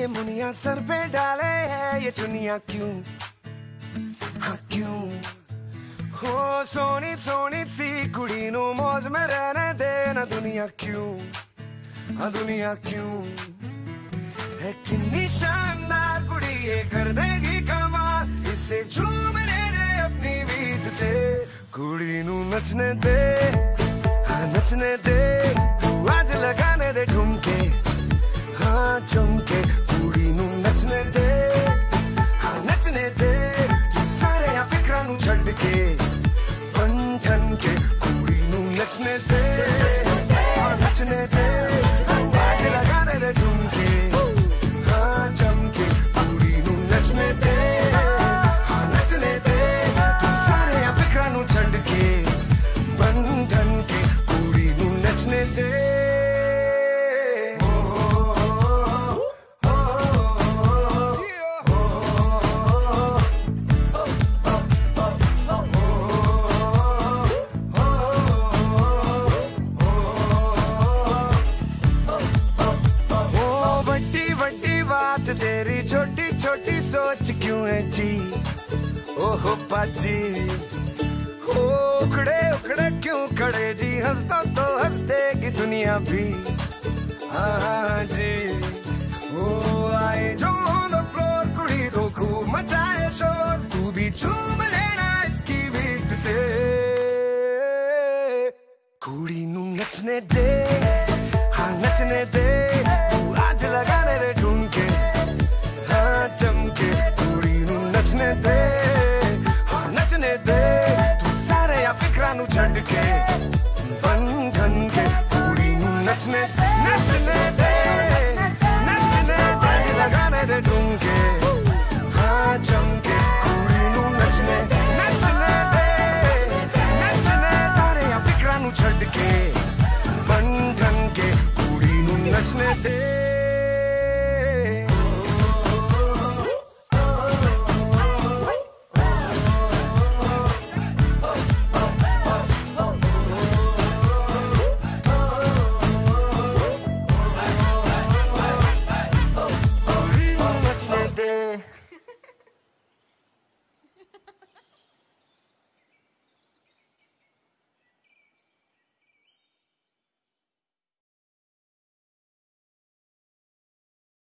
ये मुनिया सर पे डाले है, ये चुनिया क्यों? हाँ क्यों? हो, सोनी सोनी सी कुड़ी नो मौज में रहने दे, ना दुनिया क्यों? हाँ दुनिया क्यों? है किन्नी शानदार कुड़ी, ये कर देगी कमाल। इसे झूमने दे अपनी बीत ते। कुड़ी नु नचने दे हाँ नचने दे। तू आज लगाने दे ठुमके हाँ चमके। के कुड़ी नु नचने दे हाँ नचने दे। आज लगाने दे ठुमके हाँ चमके कुड़ी नु नचने दे। हाँ नचने दे। तू सारे फिक्रा नु छड़ के बन दे। के छोटी छोटी सोच क्यों है जी? ओहो पाजी। हो उखड़े उखड़े क्यों खड़े जी? हंस दो तो हंस देगी दुनिया भी। हाँ जी। ओ आए जो ऑन द फ्लोर कुड़ी तो खूब मचाए शोर। तू भी झूम लेना इसकी बीट ते। कुड़ी नु नचने दे हाँ नचने दे। तू आज लगाने दे छड़ के बन के नु नचने नचने दे नचने दे लगाने दे हाँ चमके नु नचने नचने दे, नचने तारे या फिक्रा नु छड़ के के नु नचने दे।